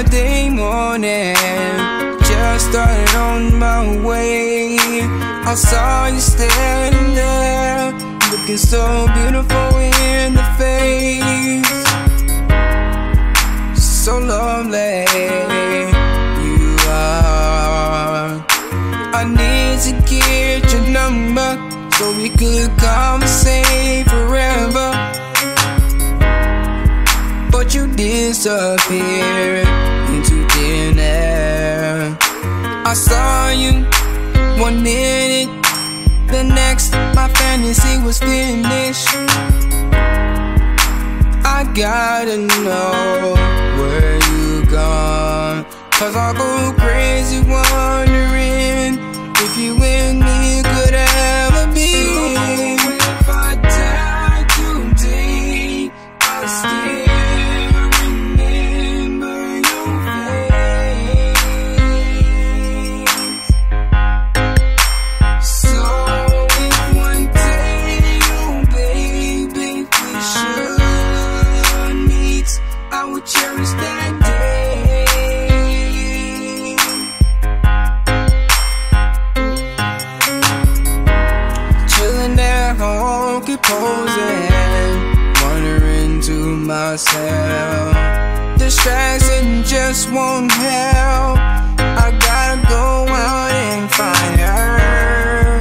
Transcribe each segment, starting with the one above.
and just started on my way. I saw you standing there, looking so beautiful in the face. So lovely, you are. I need to get your number so we could conversate forever. But you disappeared air. I saw you one minute, the next, my fantasy was finished. I gotta know where you gone. Cause I go crazy wondering if you and me could ever posing, wondering to myself. Distraction just won't help. I gotta go out and find her.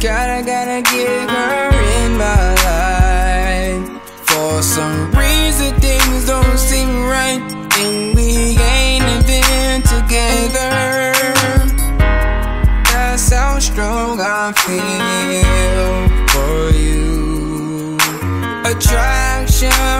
Gotta, gotta get her in my life. For some reason, things don't seem right, and we ain't even together. That's how strong I feel attraction.